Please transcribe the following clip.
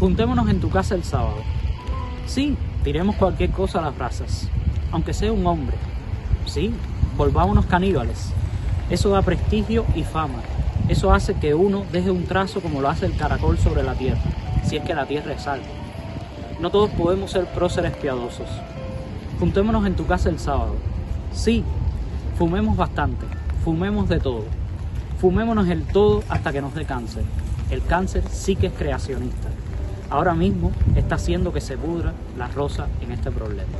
Juntémonos en tu casa el sábado. Sí, tiremos cualquier cosa a las brasas, aunque sea un hombre. Sí, volvámonos caníbales. Eso da prestigio y fama. Eso hace que uno deje un trazo como lo hace el caracol sobre la tierra, si es que la tierra es algo. No todos podemos ser próceres piadosos. Juntémonos en tu casa el sábado. Sí, fumemos bastante, fumemos de todo. Fumémonos el todo hasta que nos dé cáncer. El cáncer sí que es creacionista. Ahora mismo está haciendo que se pudra la rosa en este problema.